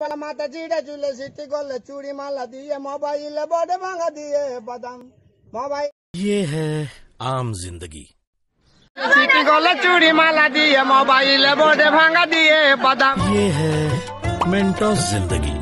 माता চিড়ে চুলে সিটি गोल चूड़ी माला दिए मोबाइल বড় ভাঙা দিয়ে বাদাম মোবাইল ये है आम ज़िंदगी। सिटी गोले चूड़ी माला दिए मोबाइल बोडे भांगा दिए बादाम ये है मेंटोस ज़िंदगी।